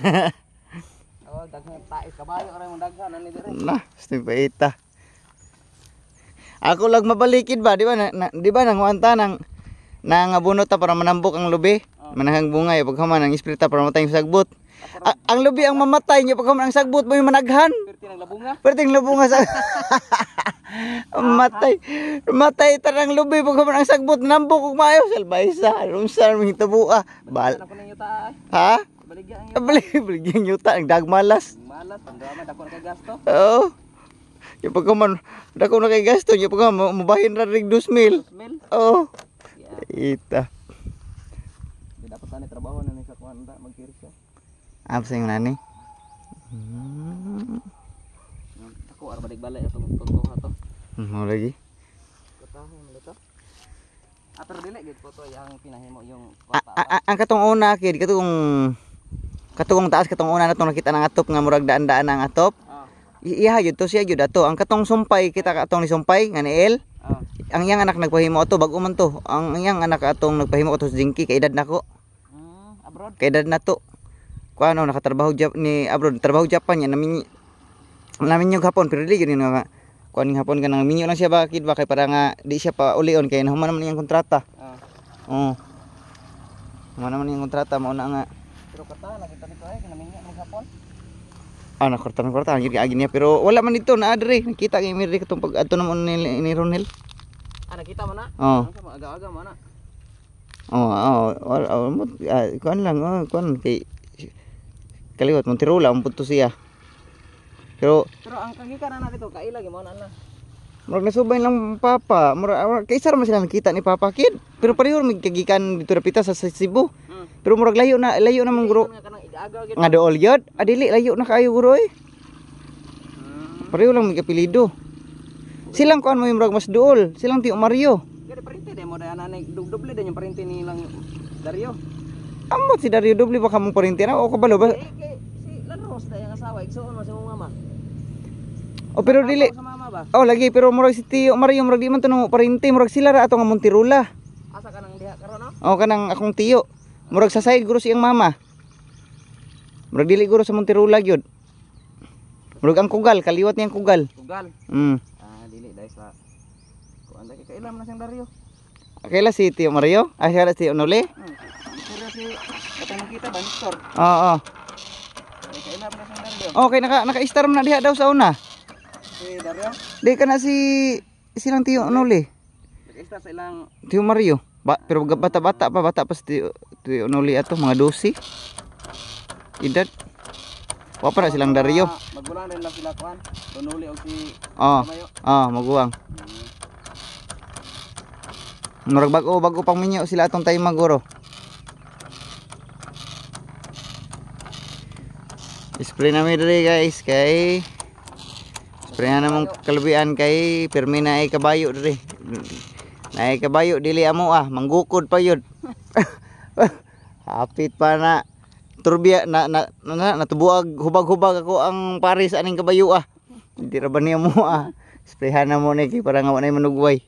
Oh, daghan tae kabayo ra mo daghan ani dire. Na, gusto pa ita. Ako lang mabalikid ba, di ba? Na, na- di ba nanguanta nang nangabunot ta para manambok ang lubi. Manahang bungay pagkaman ang isprita para matay sagbot. A- ang lubi ang mamatay niya pagkaman ang sagbot mo yung managhan. Perti nang labunga. Perting lubunga sa matay. Matay tarang lubi pagkaman ang sagbot nambok ug maayo salbaysa. Man hitabo ah. Bal. Ha? beli ya? beli yang yuta dag malas. Malas pandrama dako na kay oh. Ya pagkaman dako na kay ya pagkaman mabahin ra 2000 2000 oh. Yeah. ita. Apa sing nani hmm. aku arep balik balik atau foto atau mau lagi? Atar dilek gitu foto yang pinahimo yung ang katong onak ya di katong taas katong una natong nakita ng atop nga murag daan-daan ang atop. I- Iha yun to siya yun ato. Ang katong sumpay kita katong ni sumpay nga ni El. Ah. Ang iyang anak nagpahimo ato bago man to. Ang iyang anak atong nagpahimo ato sa Jinky kay edad nako. Mm, abroad. kay edad na to kuano nakatrabaho Jap ni abroad trabaho Japan yan namin namin yung hapon pero dili yun nga kuan ng hapon kanang minyo lang siya bakit ba kay para nga di siya pa ulion kay nahuman naman niyang kontrata Ah. oo Human naman niyang kontrata mao na nga ana kortan kortan jadi kayak ya pero wala man dito na adre kita kay mir dito pag ato namon ni, ni Ronel ana kita man na oh aga-aga man na oh oh oh mo ya, kan, lang oh kuan kay kaliwat lah, ang punto siya pero pero ang kagi kana na dito kaila gyud mo na na Murag lang papa. Murag kaisa ra man sila nakita ni papa. Kid. Pero pareho mig kagikan dito ra sa Cebu. Pero murag layo na layo na man guro. Nga kanang gyud. Dool yun. Adili layo na kaayo guro eh. Mm. Pareho lang mig apelido. Silang kuan mo yung murag mas dool. Silang Tio Mario. Gede parente de mo da nanay doble din yung parente ni lang Dario. Ambot si Dario Doble baka mong parinti na o kabalo ba? Eh kay si Laros ta yung asawa igsuon mo sa mong mama. O pero dili. Oh lagi pero murag si Tio Mario murag di man to nang parinti murag sila ra ato nga Montirula. Asa ka nang diha karon no? O kanang akong tiyo. Murag sa side guro siyang mama. Murag dili guro sa Montirula gyud. Murag ang kugal, kaliwat niyang kugal. Tugal. Mm. Ah dili dai sa kuan dai kay ilam na siyang Dario. Kaila si Tio Mario? Ah, siya si Onole? Hmm. Pero si katang kita ba Nestor. Oo. Kay ilam na siyang Dario. Okay, naka naka-star na diha daw sa una. Si Dario. Di ka na si silang Tio Onole. Nag-extra sa ilang Tio Mario. Ba, pero bata-bata pa, bata pa Tio, Tio Onole ato, mga 12. Edad. Wa pa na silang Dario. Ah, Magulang rin lang sila kuan. Tunuli og si Oo. Mayo. Ah, maguwang. Murag bago bago pang minyo sila atong tayo maguro. Spray namin diri guys kay spray na namang kalubian kay permi na ay kabayo diri. Na ay kabayo dili amo ah, manggukod pa yun. Hapit pa na turbia na na, na, na natubuag hubag-hubag ako ang paris aning kabayo ah. Hindi ra ba niya mo ah. Sprayhan na mo ni kay para nga wala manugway.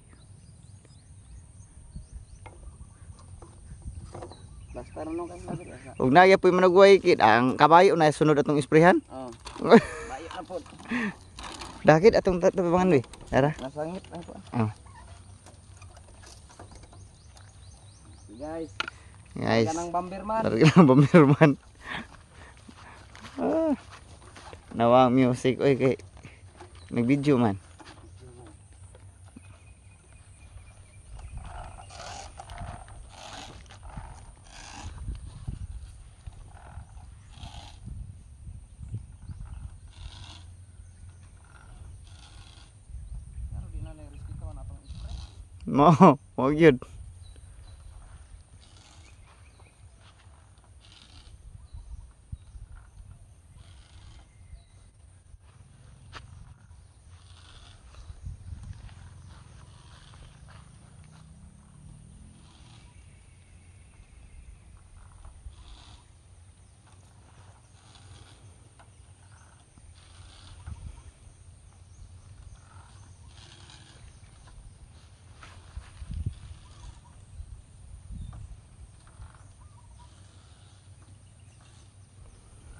Ug na ya po'y manugway kid ang kabayo na sunod atong isprayhan. Oh. Bayo na. Dakit atong tabangan we. Tara. Nasangit na po. Oh. guys. Guys. Kanang pamirman kanang ah. nawang music oi kay nagvideo man. Mau, mau gitu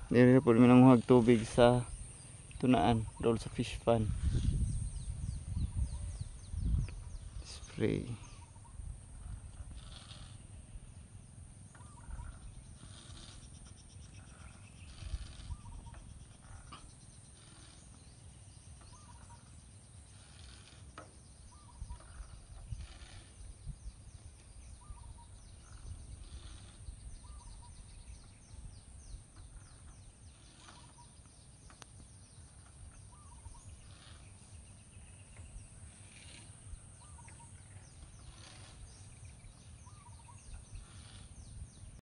Dili po mi nanguhag tubig sa tunaan, doon sa fish pond. Spray.